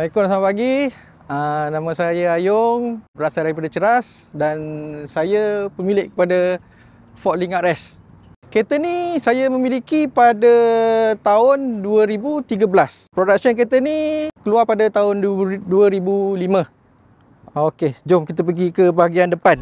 Assalamualaikum selamat pagi. Uh, nama saya Ayung, berasal daripada Ceras dan saya pemilik kepada Ford Link RS. Kereta ni saya memiliki pada tahun 2013. Production kereta ni keluar pada tahun 2005. Okey, jom kita pergi ke bahagian depan.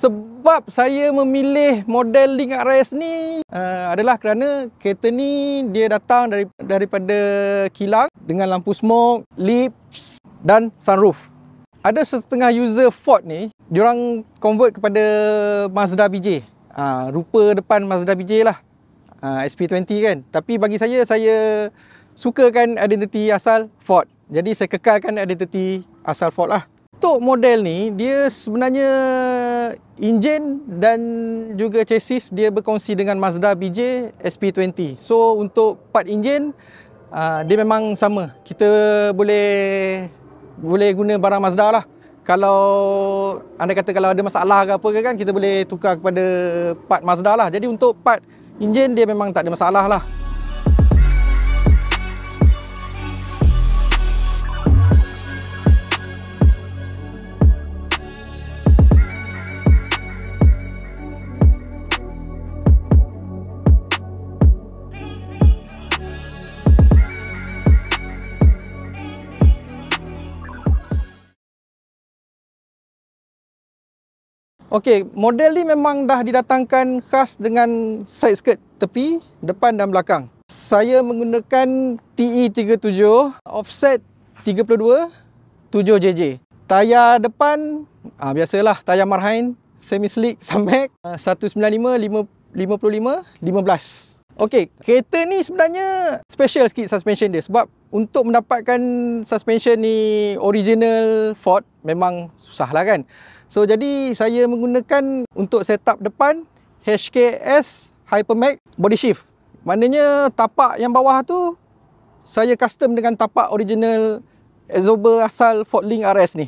Sebab saya memilih model Link RS ni uh, adalah kerana kereta ni dia datang dari, daripada kilang dengan lampu smoke, lips dan sunroof. Ada setengah user Ford ni, diorang convert kepada Mazda BJ. Uh, rupa depan Mazda BJ lah. Uh, SP20 kan. Tapi bagi saya, saya sukakan identiti asal Ford. Jadi saya kekalkan identiti asal Ford lah untuk model ni dia sebenarnya enjin dan juga chassis dia berkongsi dengan Mazda BJ SP20. So untuk part enjin uh, dia memang sama. Kita boleh boleh guna barang Mazda lah. Kalau anda kata kalau ada masalah ke apa ke kan kita boleh tukar kepada part Mazda lah. Jadi untuk part enjin dia memang tak ada masalah lah. Okey, model ni memang dah didatangkan khas dengan side skirt tepi, depan dan belakang. Saya menggunakan TE37 offset 32 7JJ. Tayar depan ah biasalah tayar Marhain semi slick Samek 195 55 15. Okey, kereta ni sebenarnya special sikit suspension dia sebab untuk mendapatkan suspension ni original Ford memang susah lah kan. So jadi saya menggunakan untuk setup depan HKS Hypermax body shift. Maknanya tapak yang bawah tu saya custom dengan tapak original Exober asal Ford Link RS ni.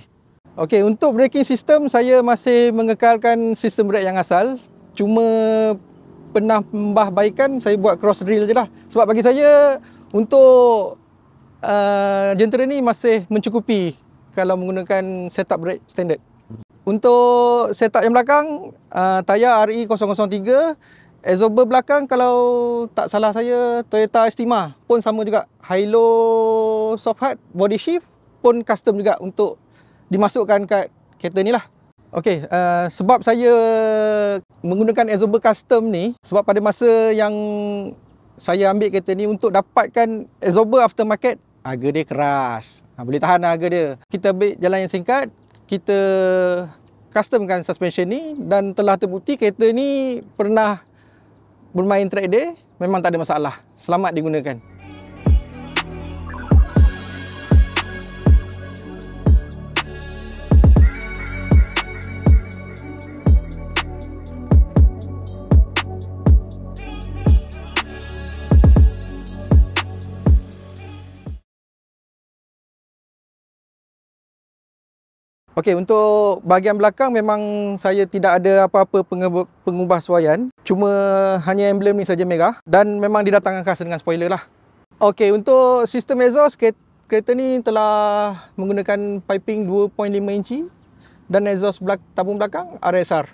Okey, untuk braking system saya masih mengekalkan sistem brake yang asal. Cuma pernah membahbaikan saya buat cross drill je lah. Sebab bagi saya untuk uh, jentera ni masih mencukupi kalau menggunakan setup brake standard. Untuk setup yang belakang, uh, tayar RE003, exhauster belakang kalau tak salah saya Toyota Estima pun sama juga. Hilo soft hard body shift pun custom juga untuk dimasukkan kat kereta ni lah. Okey, uh, sebab saya menggunakan exhauster custom ni sebab pada masa yang saya ambil kereta ni untuk dapatkan exhauster aftermarket harga dia keras. Ha, boleh tahan harga dia. Kita ambil jalan yang singkat, kita customkan suspension ni dan telah terbukti kereta ni pernah bermain track day memang tak ada masalah. Selamat digunakan. Okey, untuk bahagian belakang memang saya tidak ada apa-apa pengubah suaian. Cuma hanya emblem ni saja merah dan memang didatangkan khas dengan spoiler lah. Okey, untuk sistem exhaust kereta ni telah menggunakan piping 2.5 inci dan exhaust belak tabung belakang RSR.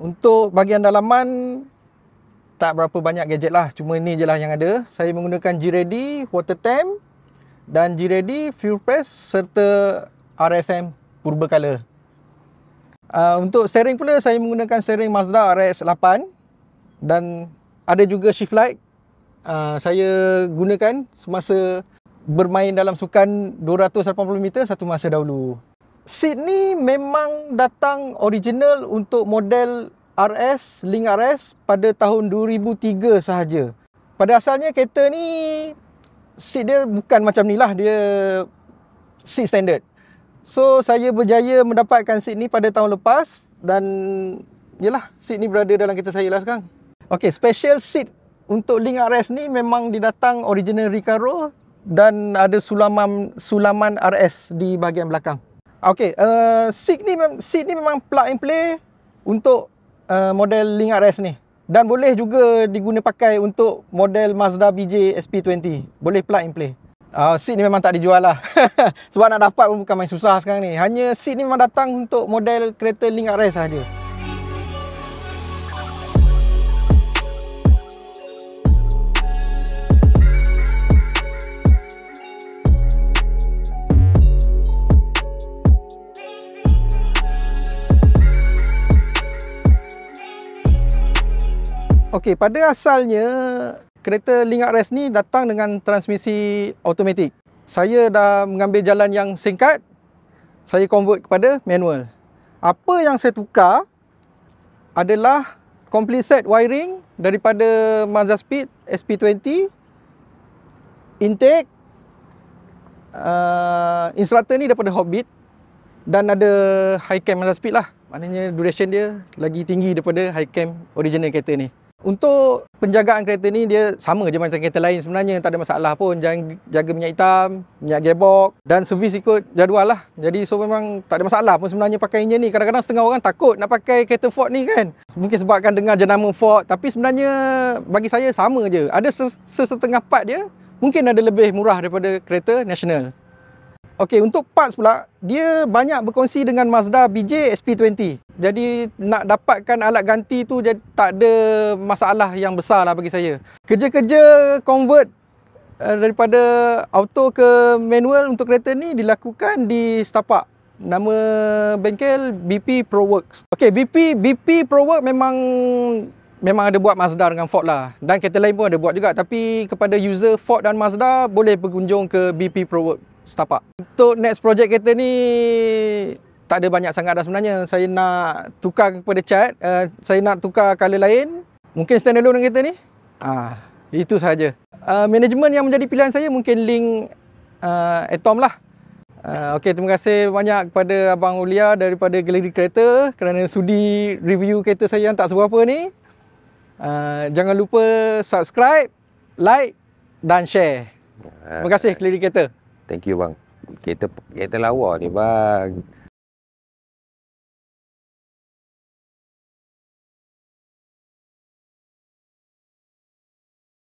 Untuk bahagian dalaman tak berapa banyak gadget lah. Cuma ni je lah yang ada. Saya menggunakan G-Ready water tank dan G-Ready fuel press serta RSM purba color. Uh, untuk steering pula saya menggunakan steering Mazda RX-8 dan ada juga shift light. Uh, saya gunakan semasa bermain dalam sukan 280 meter satu masa dahulu. Ni memang datang original untuk model RS, Link RS pada tahun 2003 sahaja. Pada asalnya kereta ni seat dia bukan macam ni lah. Dia seat standard. So saya berjaya mendapatkan seat ni pada tahun lepas dan yalah seat ni berada dalam kereta saya lah sekarang. Okay, special seat untuk Link RS ni memang didatang original Recaro dan ada sulaman sulaman RS di bahagian belakang. Okay, uh, seat ni seat ni memang plug and play untuk uh, model Link RS ni. Dan boleh juga diguna pakai untuk model Mazda BJ SP20. Boleh plug and play. Uh, seat ni memang tak dijual lah. Sebab nak dapat pun bukan main susah sekarang ni. Hanya seat ni memang datang untuk model kereta Link RS sahaja. Okey, pada asalnya kereta Link RS ni datang dengan transmisi automatik. Saya dah mengambil jalan yang singkat. Saya convert kepada manual. Apa yang saya tukar adalah complete set wiring daripada Mazda Speed SP20 intake uh, instructor ni daripada Hobbit dan ada high cam Mazda Speed lah. Maknanya duration dia lagi tinggi daripada high cam original kereta ni. Untuk penjagaan kereta ni dia sama je macam kereta lain sebenarnya tak ada masalah pun jangan jaga minyak hitam, minyak gearbox dan servis ikut jadual lah. Jadi so memang tak ada masalah pun sebenarnya pakai enjin ni. Kadang-kadang setengah orang takut nak pakai kereta Ford ni kan. Mungkin sebabkan dengar jenama Ford tapi sebenarnya bagi saya sama je. Ada sesetengah part dia mungkin ada lebih murah daripada kereta nasional. Okey, untuk parts pula, dia banyak berkongsi dengan Mazda BJ SP20. Jadi nak dapatkan alat ganti tu jadi tak ada masalah yang besar lah bagi saya. Kerja-kerja convert uh, daripada auto ke manual untuk kereta ni dilakukan di Stapak. Nama bengkel BP Pro Works. Okey, BP BP Pro Works memang memang ada buat Mazda dengan Ford lah. Dan kereta lain pun ada buat juga. Tapi kepada user Ford dan Mazda boleh berkunjung ke BP Pro Works setapak. Untuk next project kereta ni tak ada banyak sangat dah sebenarnya. Saya nak tukar kepada cat, uh, saya nak tukar color lain. Mungkin standalone dengan kereta ni. Ah, itu sahaja. Uh, management yang menjadi pilihan saya mungkin link uh, Atom lah. Uh, okay, terima kasih banyak kepada Abang Ulia daripada Galeri Kereta kerana sudi review kereta saya yang tak seberapa ni. Uh, jangan lupa subscribe, like dan share. Terima kasih Galeri Kereta. Thank you bang. Kereta kereta lawa ni bang.